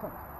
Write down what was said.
看。